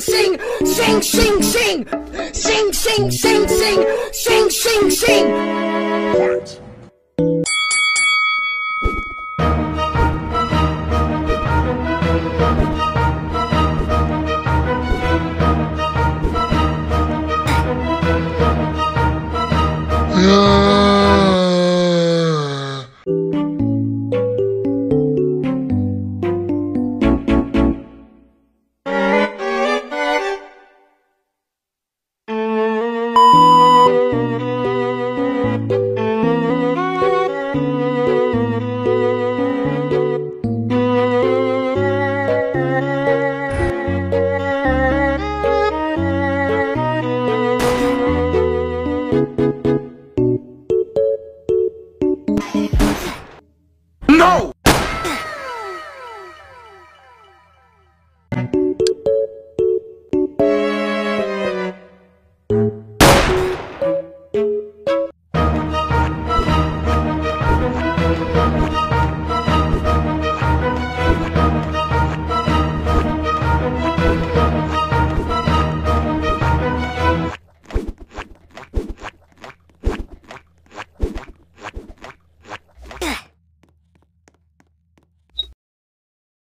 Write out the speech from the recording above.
sing, sing, sing, sing, sing, sing, sing, sing, sing, sing, sing, sing. What? Yeah. No!